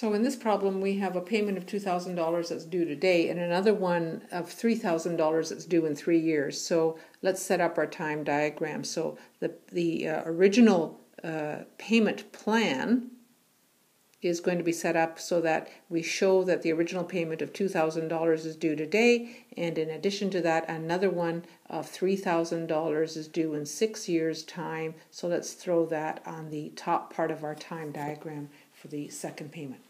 So in this problem, we have a payment of $2,000 that's due today and another one of $3,000 that's due in three years. So let's set up our time diagram. So the, the uh, original uh, payment plan is going to be set up so that we show that the original payment of $2,000 is due today, and in addition to that, another one of $3,000 is due in six years' time. So let's throw that on the top part of our time diagram for the second payment.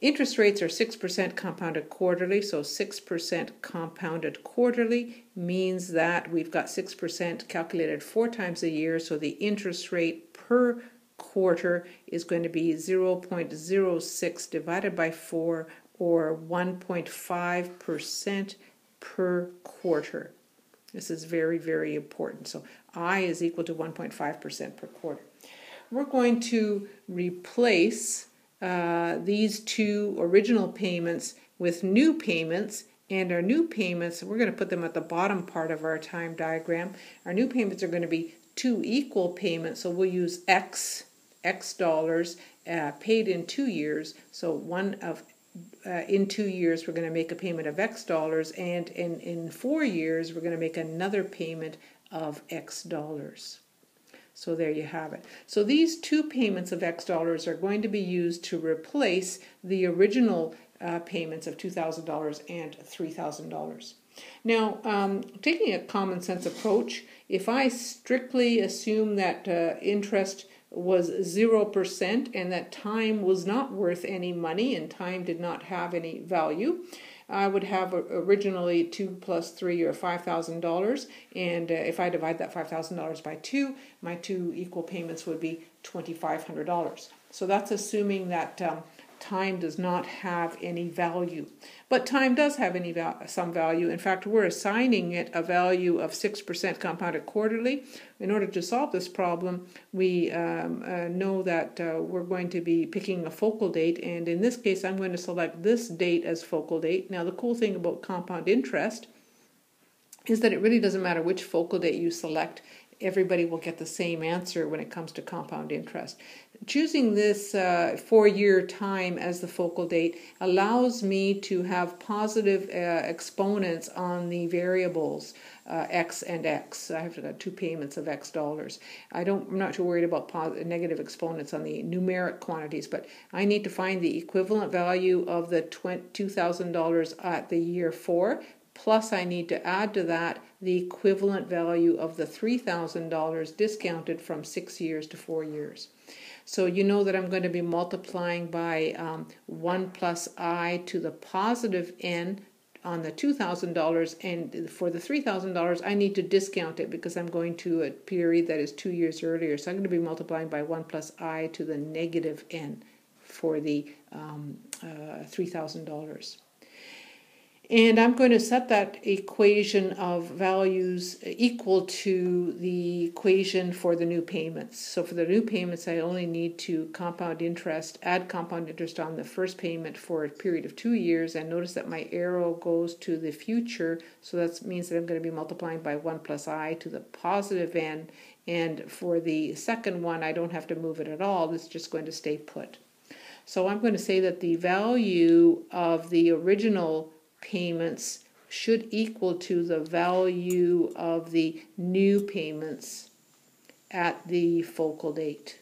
Interest rates are 6% compounded quarterly, so 6% compounded quarterly means that we've got 6% calculated four times a year, so the interest rate per quarter is going to be 0.06 divided by 4 or 1.5% per quarter. This is very, very important. So I is equal to 1.5% per quarter. We're going to replace uh, these two original payments with new payments and our new payments, we're going to put them at the bottom part of our time diagram. Our new payments are going to be two equal payments, so we'll use X X dollars uh, paid in two years. So one of uh, in two years we're going to make a payment of X dollars, and in in four years we're going to make another payment of X dollars. So there you have it. So these two payments of X dollars are going to be used to replace the original uh, payments of $2,000 and $3,000. Now, um, taking a common sense approach, if I strictly assume that uh, interest was 0% and that time was not worth any money and time did not have any value. I would have originally 2 plus 3 or $5,000 and uh, if I divide that $5,000 by 2, my two equal payments would be $2,500. So that's assuming that um, time does not have any value. But time does have any val- some value. In fact, we're assigning it a value of 6% compounded quarterly. In order to solve this problem, we um, uh, know that uh, we're going to be picking a focal date, and in this case, I'm going to select this date as focal date. Now, the cool thing about compound interest is that it really doesn't matter which focal date you select everybody will get the same answer when it comes to compound interest. Choosing this uh, four year time as the focal date allows me to have positive uh, exponents on the variables uh, x and x. I have got two payments of x dollars. I don't, I'm not too worried about positive, negative exponents on the numeric quantities, but I need to find the equivalent value of the $2,000 at the year four plus I need to add to that the equivalent value of the $3,000 discounted from six years to four years. So you know that I'm going to be multiplying by um, 1 plus i to the positive n on the $2,000 and for the $3,000 I need to discount it because I'm going to a period that is two years earlier. So I'm going to be multiplying by 1 plus i to the negative n for the um, uh, $3,000. And I'm going to set that equation of values equal to the equation for the new payments. So for the new payments, I only need to compound interest, add compound interest on the first payment for a period of two years. And notice that my arrow goes to the future. So that means that I'm going to be multiplying by 1 plus i to the positive n. And for the second one, I don't have to move it at all. It's just going to stay put. So I'm going to say that the value of the original payments should equal to the value of the new payments at the focal date.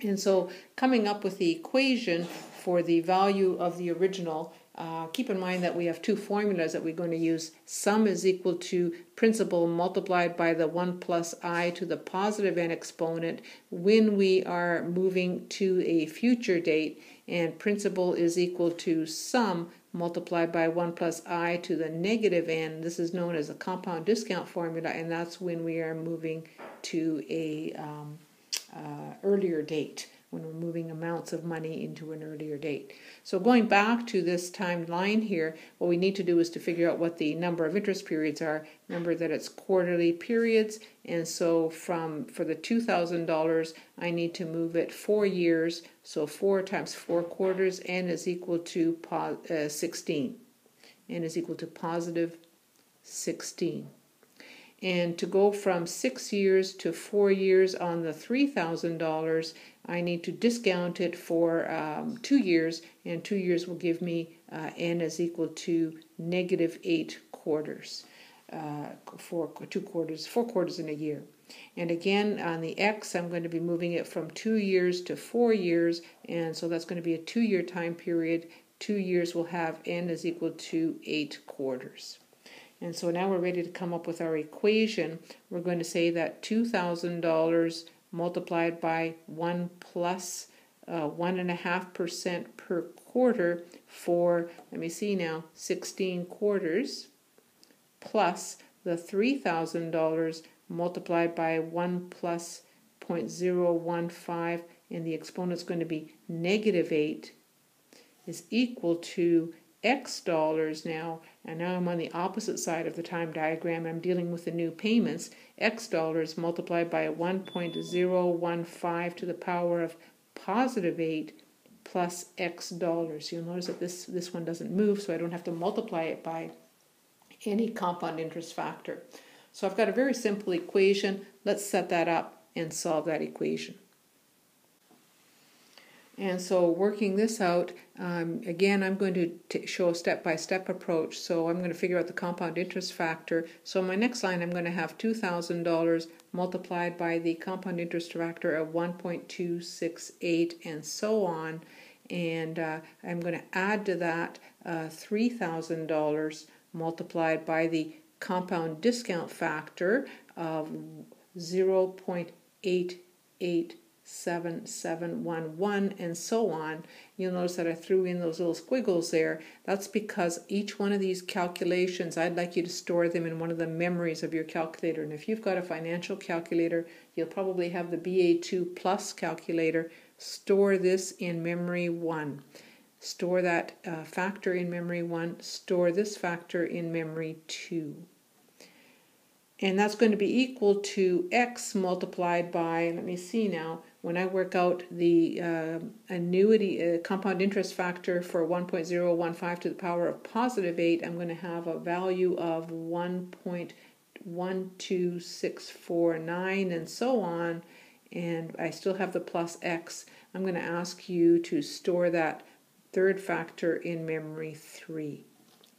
And so coming up with the equation for the value of the original, uh, keep in mind that we have two formulas that we're going to use. Sum is equal to principal multiplied by the 1 plus i to the positive n exponent when we are moving to a future date, and principal is equal to sum multiplied by 1 plus i to the negative n. This is known as a compound discount formula, and that's when we are moving to a um, uh, earlier date when we're moving amounts of money into an earlier date. So going back to this timeline here, what we need to do is to figure out what the number of interest periods are. Remember that it's quarterly periods, and so from for the $2,000, I need to move it four years. So 4 times 4 quarters, n is equal to uh, 16. n is equal to positive 16 and to go from six years to four years on the $3,000, I need to discount it for um, two years, and two years will give me uh, n is equal to negative 8 quarters. Uh, four, two quarters, four quarters in a year. And again, on the X, I'm going to be moving it from two years to four years, and so that's going to be a two-year time period. Two years will have n is equal to 8 quarters. And so now we're ready to come up with our equation. We're going to say that $2,000 multiplied by 1 plus, uh, 1.5% per quarter for, let me see now, 16 quarters plus the $3,000 multiplied by 1 plus 0.015 and the exponent is going to be negative 8 is equal to x dollars now, and now I'm on the opposite side of the time diagram, I'm dealing with the new payments, x dollars multiplied by 1.015 to the power of positive 8 plus x dollars. You'll notice that this, this one doesn't move, so I don't have to multiply it by any compound interest factor. So I've got a very simple equation. Let's set that up and solve that equation. And so working this out, um, again, I'm going to t- show a step-by-step approach. So I'm going to figure out the compound interest factor. So my next line, I'm going to have $2,000 multiplied by the compound interest factor of 1.268 and so on. And uh, I'm going to add to that uh, $3,000 multiplied by the compound discount factor of 0.88 7711 and so on. You'll notice that I threw in those little squiggles there. That's because each one of these calculations, I'd like you to store them in one of the memories of your calculator. And if you've got a financial calculator, you'll probably have the BA2 Plus calculator. Store this in memory 1. Store that uh, factor in memory 1. Store this factor in memory 2 and that's going to be equal to x multiplied by, let me see now, when I work out the uh, annuity uh, compound interest factor for 1.015 to the power of positive 8, I'm going to have a value of 1.12649 and so on, and I still have the plus x. I'm going to ask you to store that third factor in memory 3.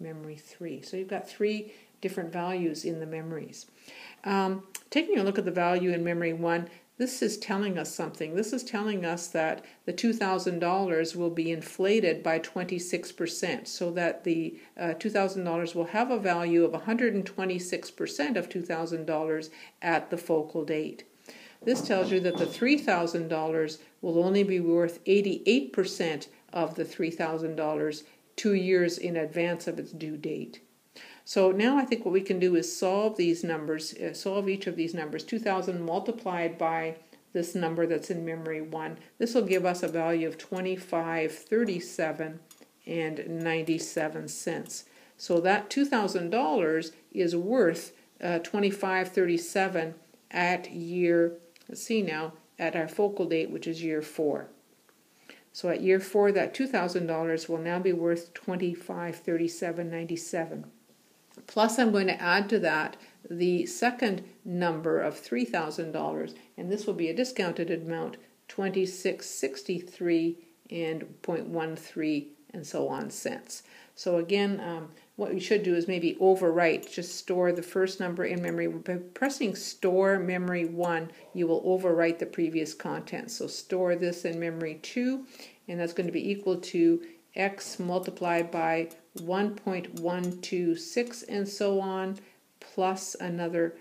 Memory 3. So you've got three different values in the memories. Um, taking a look at the value in memory 1, this is telling us something. This is telling us that the $2,000 will be inflated by 26%, so that the uh, $2,000 will have a value of 126% of $2,000 at the focal date. This tells you that the $3,000 will only be worth 88% of the $3,000 two years in advance of its due date. So now I think what we can do is solve these numbers, uh, solve each of these numbers. 2000 multiplied by this number that's in memory 1. This will give us a value of 2537 and 97 cents. So that $2,000 is worth uh, 2537 at year, let's see now, at our focal date, which is year 4. So at year 4, that $2,000 will now be worth 2537.97. Plus, I'm going to add to that the second number of $3,000, and this will be a discounted amount 2663 and 0.13 and so on cents. So again, um, what we should do is maybe overwrite, just store the first number in memory. By pressing store memory 1, you will overwrite the previous content. So store this in memory 2, and that's going to be equal to x multiplied by 1.126 and so on, plus another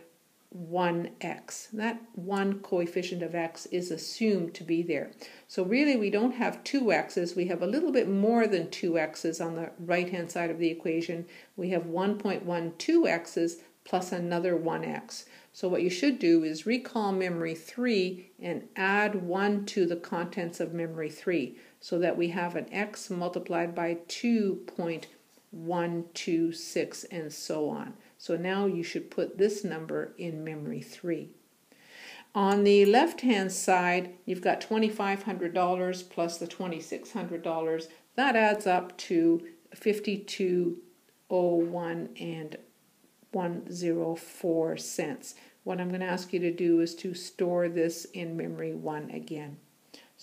1x. That one coefficient of x is assumed to be there. So really we don't have two x's, we have a little bit more than two x's on the right hand side of the equation. We have 1.12 x's plus another 1x. So what you should do is recall memory 3 and add 1 to the contents of memory 3 so that we have an x multiplied by 2.126 and so on. So now you should put this number in memory 3. On the left hand side, you've got $2,500 plus the $2,600. That adds up to 5201 and 104 cents. What I'm going to ask you to do is to store this in memory 1 again.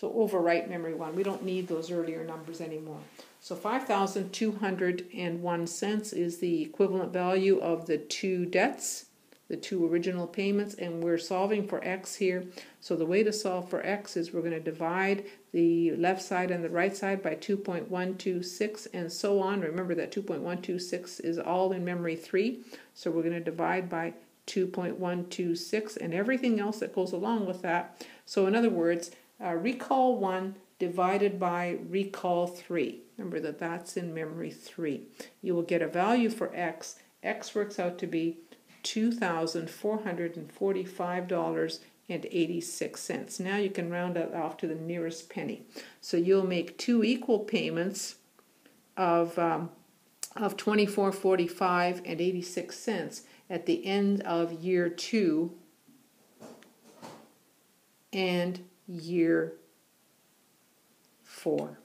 So overwrite memory one. We don't need those earlier numbers anymore. So 5,201 cents is the equivalent value of the two debts, the two original payments, and we're solving for x here. So the way to solve for x is we're going to divide the left side and the right side by 2.126 and so on. Remember that 2.126 is all in memory 3, so we're going to divide by 2.126 and everything else that goes along with that. So in other words, uh, recall 1 divided by recall 3. Remember that that's in memory 3. You will get a value for x. x works out to be $2,445.86. Now you can round that off to the nearest penny. So you'll make two equal payments of um, of 24.45 and 86 cents at the end of year 2 and year 4.